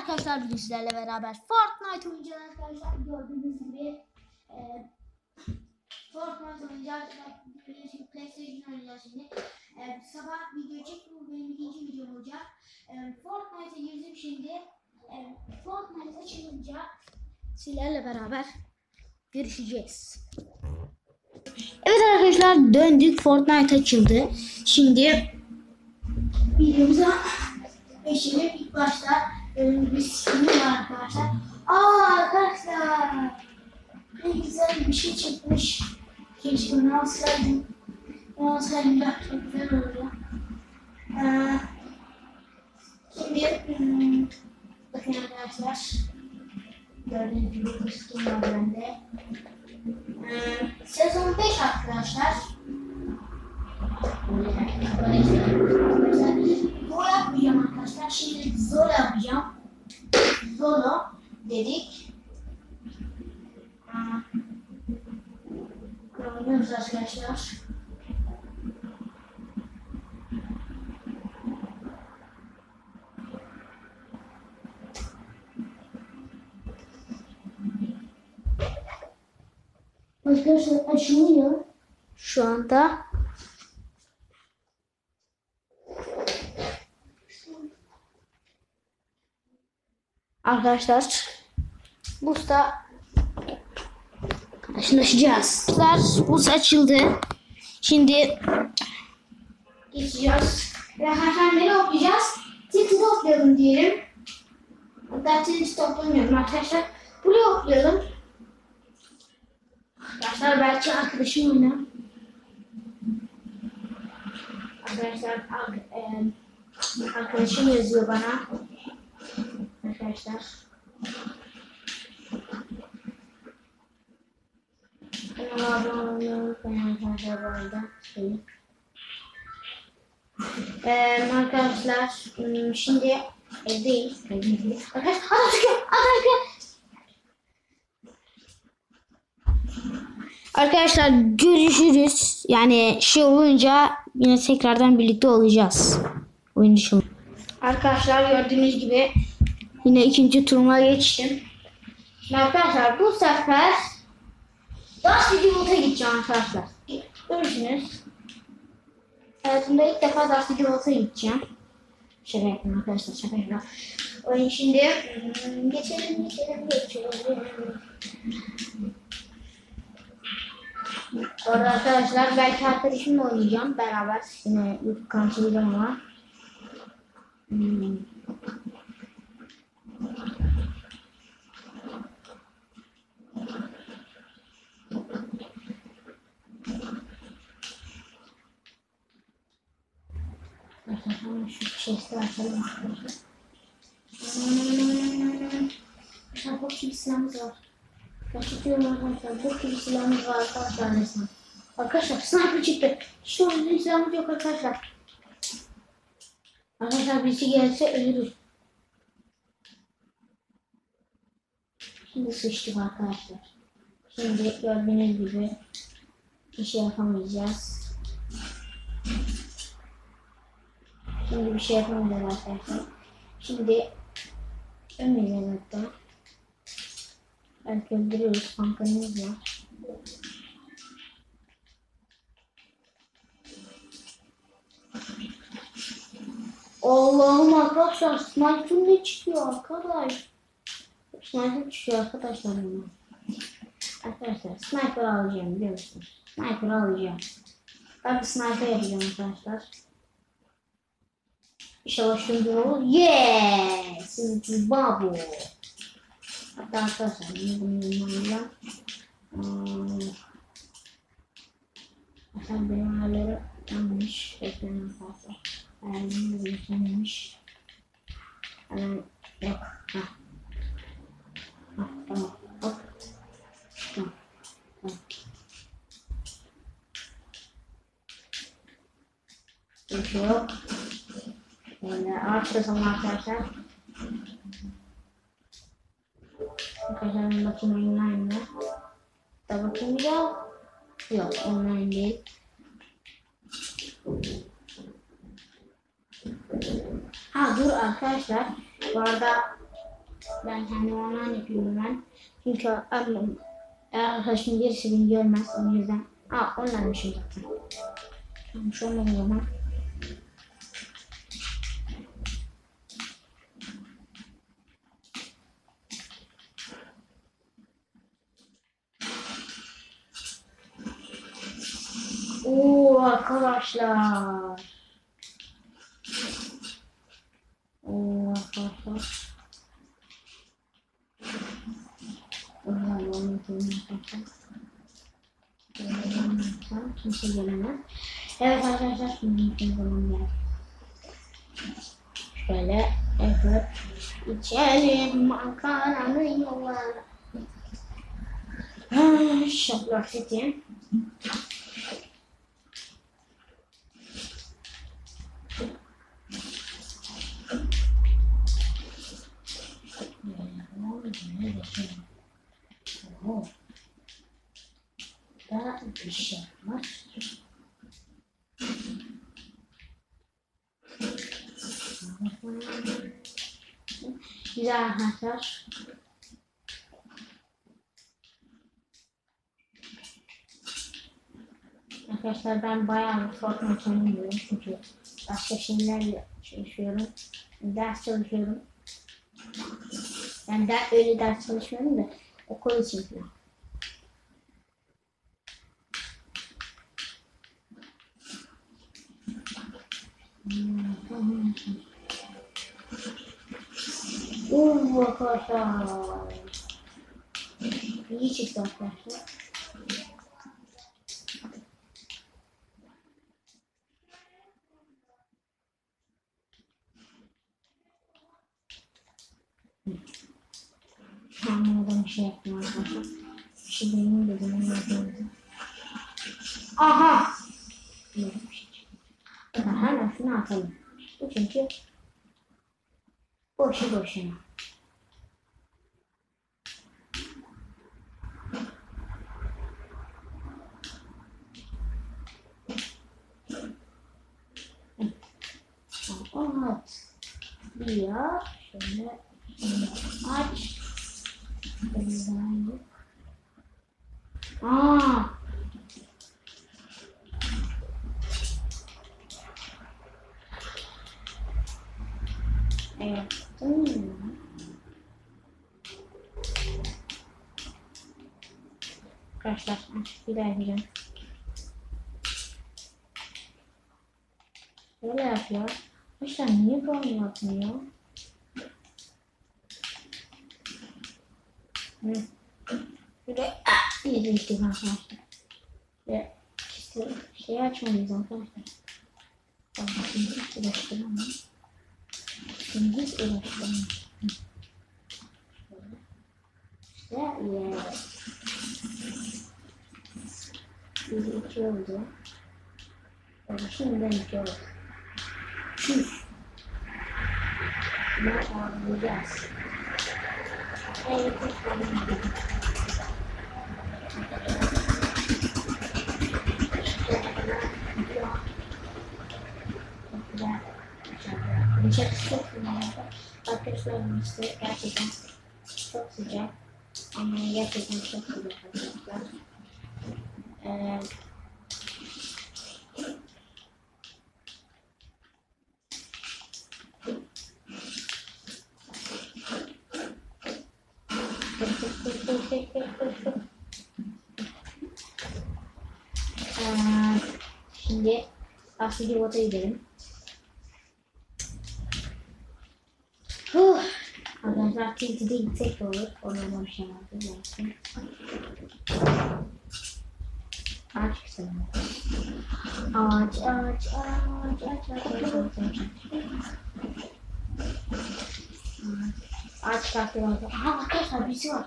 arkadaşlar bugün sizlerle beraber Fortnite oynayacağız arkadaşlar. Gördüğünüz gibi e, Fortnite oynayacağız. Şimdi PlayStation oynayacağız şimdi. E, sabah video çektim. Bu benim ikinci videom olacak. E, Fortnite'a girdim şimdi. E, Fortnite açılınca sizlerle beraber görüşeceğiz. Evet arkadaşlar döndük. Fortnite açıldı. Şimdi videomuza geçelim. İlk başta var arkadaşlar. Aa arkadaşlar. Ne güzel bir şey çıkmış. Keşke onu alsaydım. Onu alsaydım da çok güzel olurdu. Ee, şimdi bakın arkadaşlar. Gördüğünüz gibi bu skin var bende. Ee, sezon 5 arkadaşlar. Arkadaşlar. Şimdi zor yapacağım. Zoro dedik. Oynuyoruz arkadaşlar. Arkadaşlar açılıyor. Şu anda Arkadaşlar Busta karşılaşacağız. Arkadaşlar buz açıldı. Şimdi geçeceğiz. Ve arkadaşlar nereye toplayacağız? Tilti toplayalım diyelim. Hatta tilti toplamıyorum arkadaşlar. Buraya toplayalım. Arkadaşlar belki arkadaşım oynar. Arkadaşlar ar- e, arkadaşım yazıyor bana. Arkadaşlar. Kanala abone olmayı unutmayın arkadaşlar bu. Ee, arkadaşlar hmm, şimdi. Evdeyiz. Arkadaşlar adam çıkıyor. Adam çıkıyor. Arkadaşlar görüşürüz. Yani şey olunca yine tekrardan birlikte olacağız. Oyun dışı. Arkadaşlar gördüğünüz gibi yine ikinci turuma geçtim. Şimdi arkadaşlar bu sefer Dust Digimot'a gideceğim arkadaşlar. Görürsünüz. Hayatımda ilk defa Dust Digimot'a gideceğim. Şaka yaptım arkadaşlar şaka yaptım. Oyun şimdi hmm, geçelim geçelim geçelim. Bu arada arkadaşlar belki arkadaşımla oynayacağım beraber. Yine YouTube kanalıyla ama. Hmm. Arkadaşlar şu chest'i açalım arkadaşlar. Hmm. Arkadaşlar bok gibi silahımız var. Gerçekten arkadaşlar bok gibi silahımız var arkadaşlar resmen. Arkadaşlar sniper çıktı. Hiç oyuncu silahımız yok arkadaşlar. Arkadaşlar birisi gelse ölürüz. Şimdi sıçtık arkadaşlar. Şimdi gördüğünüz gibi bir şey yapamayacağız. Şimdi bir şey yapamayacağız arkadaşlar. Şimdi ölmeyeceğiz hatta. Belki öldürüyoruz kankamız var. Allah'ım arkadaşlar sniper ne çıkıyor arkadaş? Sniper çıkıyor arkadaşlar bana. Arkadaşlar sniper alacağım biliyor musunuz? Sniper alacağım. Ben bir sniper yapacağım arkadaşlar. İnşallah şimdi olur. Yes! It's babu. Hatta arkadaşlar bunu bunun yanına Hmm. Arkadaşlar benim ayarları yanlış. Bekleyin arkadaşlar. Ayarlarım yanlış. Hemen yok. Ha. Ha, tamam. Hop. Tamam. Arkadaşlar bakayım online mi? Da bakayım bir daha. Yok online değil. Ha dur arkadaşlar. Bu arada Ben kendim online yapıyorum ben. Çünkü eğer arkadaşım birisi beni görmez o yüzden. Aa online'mışım zaten. Tamam şu an o zaman. Oo Oo arkadaşlar. O zaman onu. Kimse gelemez. Evet arkadaşlar şimdi bir zaman geldi. Şöyle evet içelim Ankara'nın yolları. Ah, Şaplar setiyim. Oh. Da bir şey var. Güzel arkadaşlar. Arkadaşlar ben bayağı bir oynuyorum çünkü başka şeylerle çalışıyorum. Ders çalışıyorum. Yani der, öyle ders çalışmıyorum da okul için falan. Oo arkadaşlar. İyi çıktı arkadaşlar. Anlamadan bir şey yaptım arkadaşlar. Bir şey benim dedim onu yapıyorum. Aha! Bakın hemen şunu atalım. Bu çünkü boşu boşuna. At. Diyor. Şöyle aç. Yok. Aa! Evet. Arkadaşlar bir daha yapacağım. Böyle yapıyor. Arkadaşlar niye böyle yapmıyor? Hı. Böyle ah, iyice içtik arkadaşlar. Ve işte şeyi açmalıyız arkadaşlar. Hiç uğraştıramam. Şimdi. Hı. Şöyle. İşte yes. Bir iki oldu. Yani şimdiden iki oldu. Ne anlayacağız? Evet, Çok sıcak. Arkadaşlar işte gerçekten çok sıcak. Ama gerçekten çok sıcak arkadaşlar. Ee, Şimdi Robot'a gidelim. Arkadaşlar TNT'de gitsek de olur. Oradan bir şey vardı belki. Ağaç kısmı. Ağaç, ağaç, ağaç, ağaç, ağaç, ağaç, ağaç, ağaç. Ağaç kalktı. Aha arkadaşlar birisi var.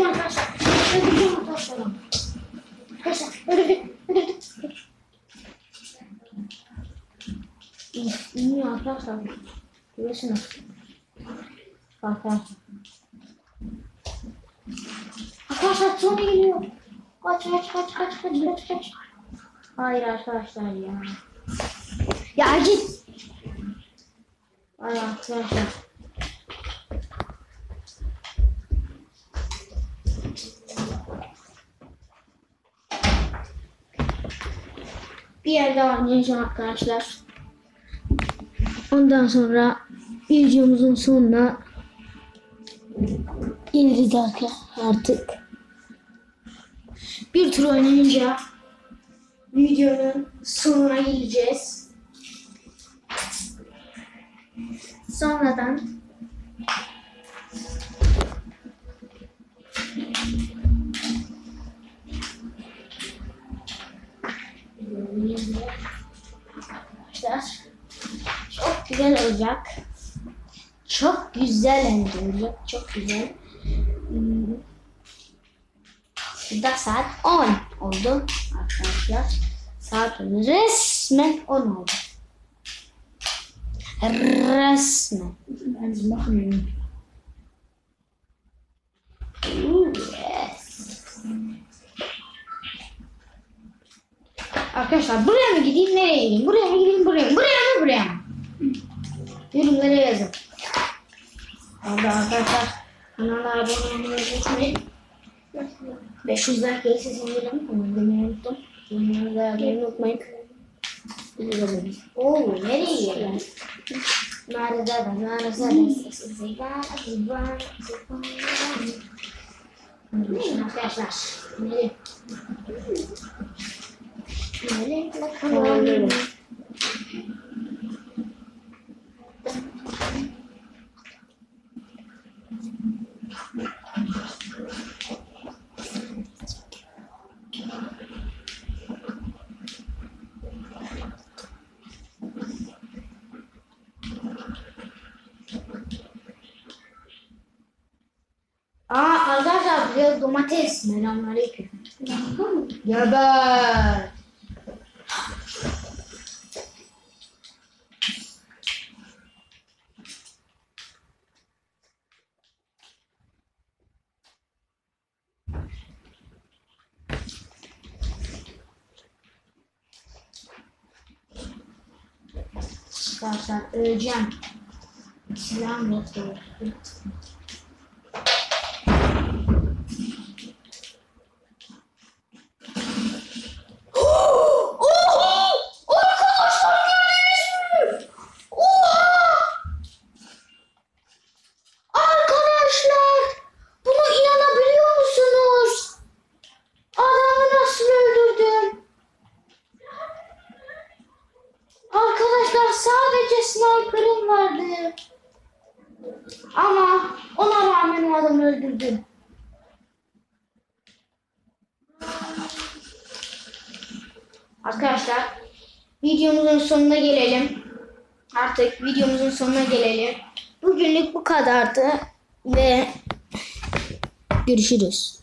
Öldürdüm arkadaşlar. Öldürdüm arkadaşlar. Arkadaşlar öldürdüm. Öldürdüm. İyi arkadaşlar. Görüyorsunuz. Bak bak. Arkadaşlar Sony geliyor. Kaç kaç kaç kaç kaç kaç kaç. Hayır arkadaşlar ya. Ya git. Ay arkadaşlar. Bir yerde oynayacağım arkadaşlar. Ondan sonra videomuzun sonuna geliriz artık. Bir tur oynayınca videonun sonuna geleceğiz. Sonradan arkadaşlar çok güzel olacak. Çok güzel olacak. Çok güzel. Hmm. Burada saat 10 oldu arkadaşlar. Saat resmen 10 oldu. Resmen. Ben bakmıyorum. Arkadaşlar buraya mı gideyim nereye gideyim? Buraya mı gideyim buraya mı? Buraya mı buraya mı? Yorumlara yazın. Orada arkadaşlar kanala abone olmayı unutmayın. 500 like gelirse sevinirim. Demeyi unuttum. Yorumlara da yazmayı unutmayın. Oo nereye gidiyorlar? Nerede de nerede. Şimdi arkadaşlar. Nereye? Nereye bakalım? Aa arkadaşlar buraya domates. Selamünaleyküm. Geber. Arkadaşlar öleceğim. Silahım yok. Oha! Arkadaşlar gördünüz mü? Oha! Arkadaşlar bunu inanabiliyor musunuz? Adamı nasıl öldürdüm? Arkadaşlar sadece sniper'ım vardı. Ama ona rağmen o adamı öldürdüm. Arkadaşlar videomuzun sonuna gelelim. Artık videomuzun sonuna gelelim. Bugünlük bu kadardı ve görüşürüz.